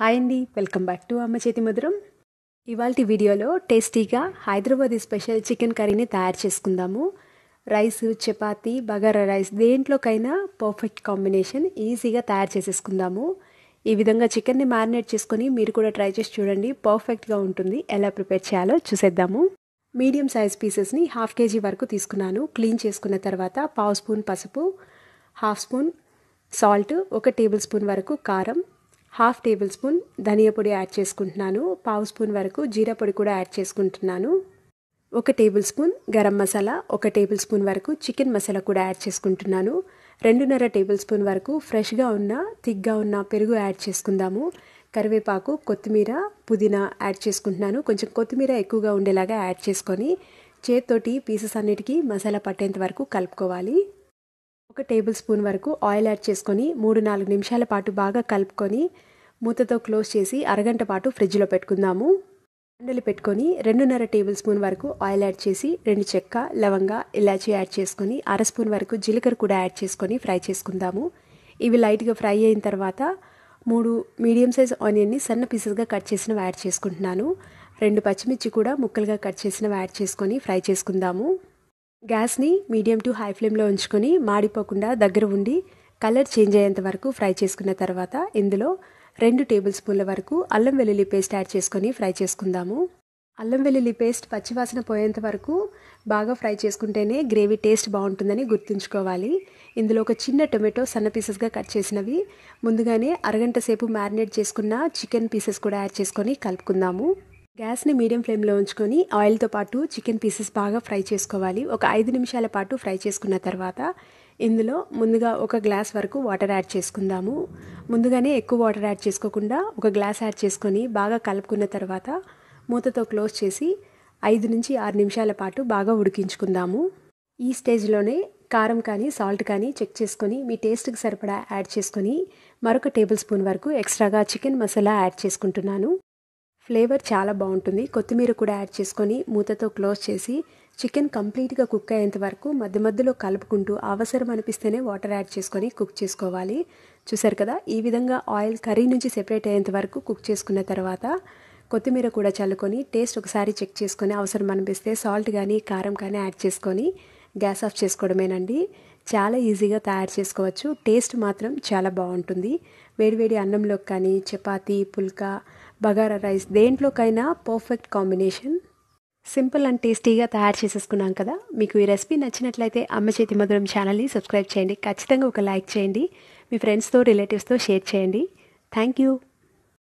Hi అండి. Welcome back to అమ్మ చేతి మధురం. ఇవాళ వీడియోలో టేస్టీగా హైదరాబాదీ స్పెషల్ చికెన్ కర్రీని తయారు చేసుకుందాము. రైస్ చపాతీ బగారా రైస్ దేంట్లోకైనా పర్ఫెక్ట్ కాంబినేషన్ ఈజీగా తయారు చేసేసుకుందాము. ఈ విధంగా చికెన్ని మ్యారినేట్ చేసుకొని మీరు కూడా ట్రై చేసి చూడండి. పర్ఫెక్ట్గా ఉంటుంది. ఎలా ప్రిపేర్ చేయాలో చూసేద్దాము. మీడియం సైజ్ పీసెస్ని హాఫ్ కేజీ వరకు తీసుకున్నాను. క్లీన్ చేసుకున్న తర్వాత పావు స్పూన్ పసుపు హాఫ్ స్పూన్ సాల్ట్ ఒక టేబుల్ స్పూన్ వరకు కారం హాఫ్ టేబుల్ స్పూన్ ధనియా పొడి యాడ్ చేసుకుంటున్నాను. పావు స్పూన్ వరకు జీరా పొడి కూడా యాడ్ చేసుకుంటున్నాను. ఒక టేబుల్ స్పూన్ గరం మసాలా ఒక టేబుల్ స్పూన్ వరకు చికెన్ మసాలా కూడా యాడ్ చేసుకుంటున్నాను. రెండున్నర టేబుల్ స్పూన్ వరకు ఫ్రెష్గా ఉన్న థిక్గా ఉన్న పెరుగు యాడ్ చేసుకుందాము. కరివేపాకు కొత్తిమీర పుదీనా యాడ్ చేసుకుంటున్నాను. కొంచెం కొత్తిమీర ఎక్కువగా ఉండేలాగా యాడ్ చేసుకొని చేత్తోటి పీసెస్ అన్నిటికీ మసాలా పట్టేంత వరకు కలుపుకోవాలి. ఒక టేబుల్ స్పూన్ వరకు ఆయిల్ యాడ్ చేసుకొని మూడు నాలుగు నిమిషాల పాటు బాగా కలుపుకొని మూతతో క్లోజ్ చేసి అరగంట పాటు ఫ్రిడ్జ్లో పెట్టుకుందాము. అండలు పెట్టుకొని రెండున్నర టేబుల్ స్పూన్ వరకు ఆయిల్ యాడ్ చేసి రెండు చెక్క లవంగా ఇలాచి యాడ్ చేసుకొని అర స్పూన్ వరకు జీలకర్ర కూడా యాడ్ చేసుకొని ఫ్రై చేసుకుందాము. ఇవి లైట్గా ఫ్రై అయిన తర్వాత మూడు మీడియం సైజ్ ఆనియన్ని సన్న పీసెస్గా కట్ చేసినవి యాడ్ చేసుకుంటున్నాను. రెండు పచ్చిమిర్చి కూడా ముక్కలుగా కట్ చేసినవి యాడ్ చేసుకొని ఫ్రై చేసుకుందాము. గ్యాస్ని మీడియం టు హై ఫ్లేమ్లో ఉంచుకొని మాడిపోకుండా దగ్గర ఉండి కలర్ చేంజ్ అయ్యేంత వరకు ఫ్రై చేసుకున్న తర్వాత ఇందులో రెండు టేబుల్ స్పూన్ల వరకు అల్లం వెల్లుల్లి పేస్ట్ యాడ్ చేసుకొని ఫ్రై చేసుకుందాము. అల్లం వెల్లుల్లి పేస్ట్ పచ్చివాసన పోయేంత వరకు బాగా ఫ్రై చేసుకుంటేనే గ్రేవీ టేస్ట్ బాగుంటుందని గుర్తుంచుకోవాలి. ఇందులో ఒక చిన్న టొమాటో సన్న పీసెస్గా కట్ చేసినవి ముందుగానే అరగంట సేపు మ్యారినేట్ చేసుకున్న చికెన్ పీసెస్ కూడా యాడ్ చేసుకొని కలుపుకుందాము. గ్యాస్ని మీడియం ఫ్లేమ్లో ఉంచుకొని ఆయిల్తో పాటు చికెన్ పీసెస్ బాగా ఫ్రై చేసుకోవాలి. ఒక ఐదు నిమిషాల పాటు ఫ్రై చేసుకున్న తర్వాత ఇందులో ముందుగా ఒక గ్లాస్ వరకు వాటర్ యాడ్ చేసుకుందాము. ముందుగానే ఎక్కువ వాటర్ యాడ్ చేసుకోకుండా ఒక గ్లాస్ యాడ్ చేసుకొని బాగా కలుపుకున్న తర్వాత మూతతో క్లోజ్ చేసి ఐదు నుంచి ఆరు నిమిషాల పాటు బాగా ఉడికించుకుందాము. ఈ స్టేజ్లోనే కారం కానీ సాల్ట్ కానీ చెక్ చేసుకొని మీ టేస్ట్కి సరిపడా యాడ్ చేసుకొని మరొక టేబుల్ స్పూన్ వరకు ఎక్స్ట్రాగా చికెన్ మసాలా యాడ్ చేసుకుంటున్నాను. ఫ్లేవర్ చాలా బాగుంటుంది. కొత్తిమీర కూడా యాడ్ చేసుకొని మూతతో క్లోజ్ చేసి చికెన్ కంప్లీట్గా కుక్ అయ్యేంత వరకు మధ్య మధ్యలో కలుపుకుంటూ అవసరం అనిపిస్తేనే వాటర్ యాడ్ చేసుకొని కుక్ చేసుకోవాలి. చూసారు కదా? ఈ విధంగా ఆయిల్ కర్రీ నుంచి సెపరేట్ అయ్యేంత వరకు కుక్ చేసుకున్న తర్వాత కొత్తిమీర కూడా చల్లుకొని టేస్ట్ ఒకసారి చెక్ చేసుకొని అవసరం అనిపిస్తే సాల్ట్ కానీ కారం కానీ యాడ్ చేసుకొని గ్యాస్ ఆఫ్ చేసుకోవడమేనండి. చాలా ఈజీగా తయారు చేసుకోవచ్చు. టేస్ట్ మాత్రం చాలా బాగుంటుంది. వేడివేడి అన్నంలోకి కానీ చపాతీ పుల్కా బగారా రైస్ దేంట్లోకైనా పర్ఫెక్ట్ కాంబినేషన్ సింపుల్ అండ్ టేస్టీగా తయారు చేసేసుకున్నాం కదా. మీకు ఈ రెసిపీ నచ్చినట్లయితే అమ్మ చేతి మధురం ఛానల్ని సబ్స్క్రైబ్ చేయండి. ఖచ్చితంగా ఒక లైక్ చేయండి. మీ ఫ్రెండ్స్తో రిలేటివ్స్తో షేర్ చేయండి. Thank you